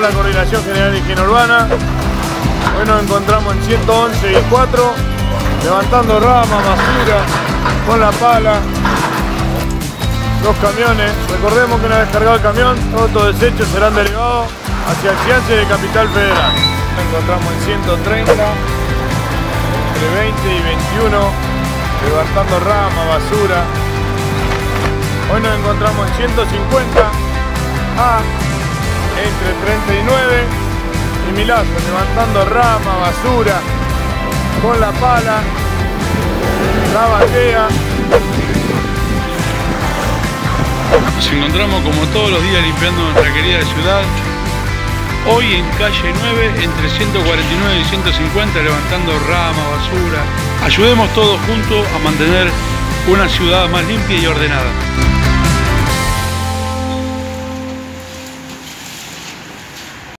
la Coordinación General de Higiene Urbana. Hoy nos encontramos en 111 y 4, levantando ramas, basura, con la pala. Dos camiones. Recordemos que una vez cargado el camión, todos estos desechos serán derivados hacia el Ciance de Capital Federal. Nos encontramos en 130, entre 20 y 21, levantando rama, basura. Hoy nos encontramos en 150 A, entre 39 y Milazo, levantando rama, basura, con la pala, la batea. Nos encontramos como todos los días limpiando nuestra querida ciudad. Hoy en calle 9, entre 149 y 150, levantando rama, basura. Ayudemos todos juntos a mantener una ciudad más limpia y ordenada.